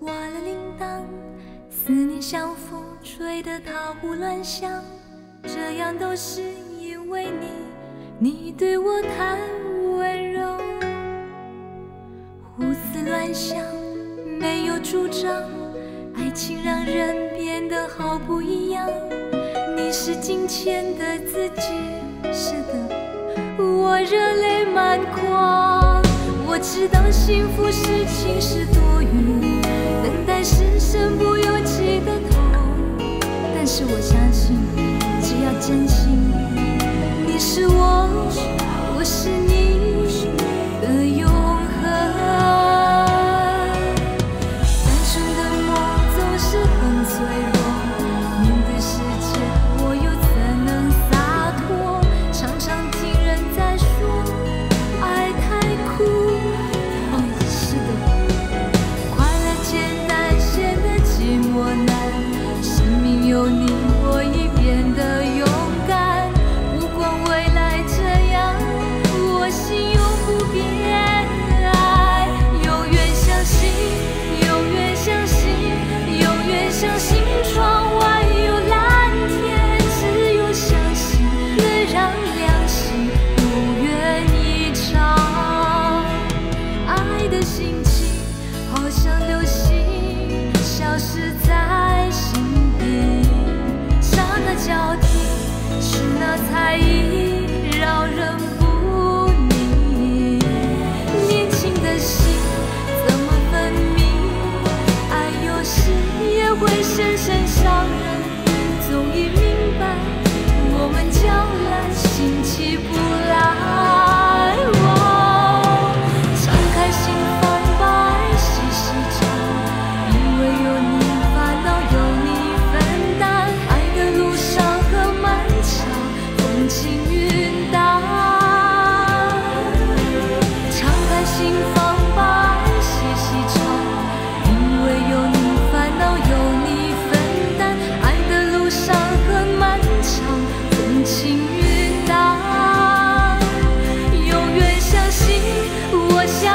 的铃铛，思念像风吹得它胡乱响，这样都是因为你，你对我太温柔。胡思乱想，没有主张，爱情让人变得好不一样。你是金钱的自己，是的，我热泪满眶。我知道幸福是晴是多云，等待是身不由己的痛。但是我相信，只要真心，流星，消失在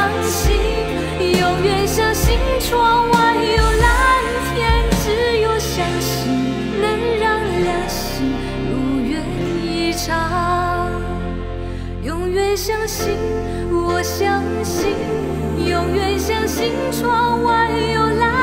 相信，永远相信，窗外有蓝天。只有相信，能让良心如愿以偿。永远相信，我相信，永远相信，窗外有蓝